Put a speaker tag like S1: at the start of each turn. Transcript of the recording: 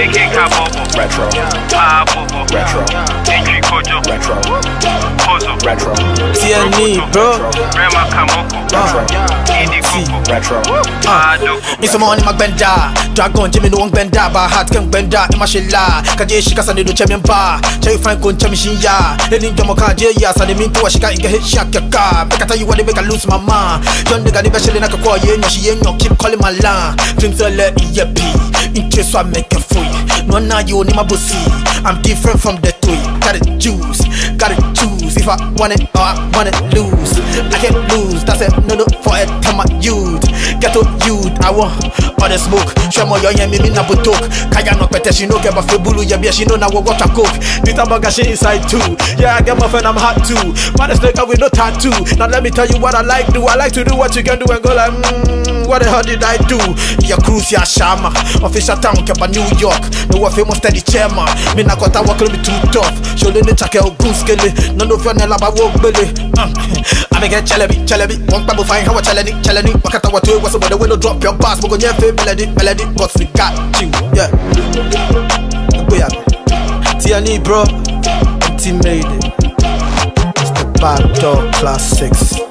S1: KK Kabobo,
S2: retro,
S1: Abobo,
S2: retro,
S1: Entry Kojo,
S2: retro,
S1: Pozo,
S2: retro,
S3: TNE, bro.
S1: Rema Kamoko, ah. Idi Koko,
S2: retro.
S1: Ah, Adoko,
S3: It's money magbenda. Dragon Jimmy no one benda. Ba heart can benda. Ima shila Kaje shika sa nido chemin ba. Chai fan kun chemi shinya Eni jomo ka je ya Sa ni min kuwa shika inga hit shak ya ka. Make I tell you what they make I lose my mind Young nigga ni beshele na kakwa ye nyo She ye nyo keep calling my line. Dreams ele iye pi Inche so I make a free No na you ni mabusi I'm different from the toy Gotta choose Gotta choose If I want it or I want it lose I can't lose. That's it no no it Tell my youth Get to youth I want all the smoke. Show mo yo yen me me na butok Kaya no pete she no get my bulu Yeah yeah she know now what water coke The tabaga she inside too. Yeah I get my friend I'm hot too. Man is nigga with no tattoo. Now let me tell you what I like do. I like to do what you can do and go like mm, What the hell did I do? Yeah cruise yeah shama. Official town kept New York. No one famous steady chairman. Me na got a walk me too tough. Show the chake o goon skele None of your nella ba wo belly. I me get chelebi chelebi One babu fine. How a cheleni cheleni Wakata wa two was about the window drop your bass Mogo nyefe melody melody Cause we got you yeah. We are TNE bro. Team made it It's the Bad Dog Class 6